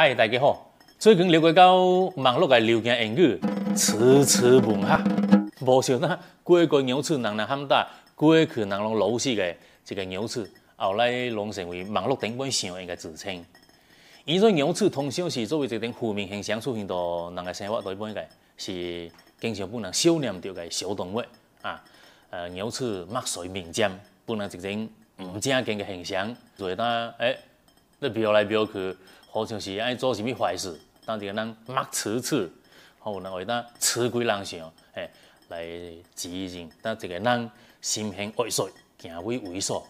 嗨，大家好！最近了解到网络嘅流行英语“词词文哈”，无想到过去牛词人人喊大，过去人拢老死嘅一个牛词，后来拢成为网络顶本上一个自称。以前牛词通常是作为一种负面形象出现到人嘅生活里面嘅，是经常不能少念到嘅小动物啊。呃，牛词墨水名尖，不能一种唔正经嘅形象，所以呾诶，你描来描去，好像是爱做什么坏事。当一个人骂词词，好，能为他词归人上，诶，来指引，但一个人心狠畏缩，行为猥琐。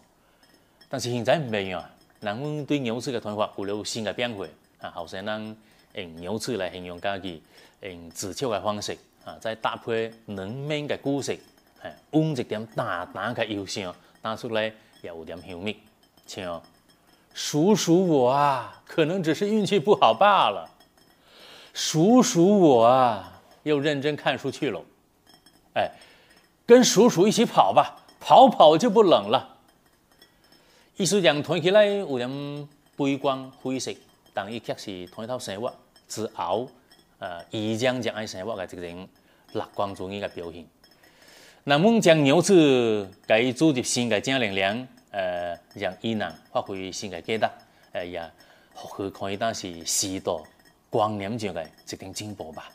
但是现在唔一样，人们对牛词嘅看法有了新嘅变化，啊，后生人用牛词来形容家己，用自嘲嘅方式，啊，再搭配冷面嘅故事，诶，用一点大胆嘅忧伤，打出来也有点香蜜，像数数我啊，可能只是运气不好罢了。数数我啊，又认真看书去了。哎，跟鼠鼠一起跑吧，跑跑就不冷了。意思讲，谈起来有点悲观灰色，但伊却是谈一套生活之后，呃，以将将爱生活的这种乐观主义的表现。那么将牛子给组织新的正能量，让伊人发挥新的价值，诶，也或许可以当是时代。观念上嘅一定进步吧。